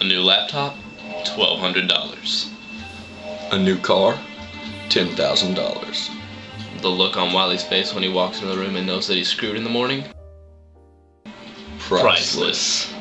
A new laptop, $1,200. A new car, $10,000. The look on Wiley's face when he walks into the room and knows that he's screwed in the morning? Priceless. Priceless.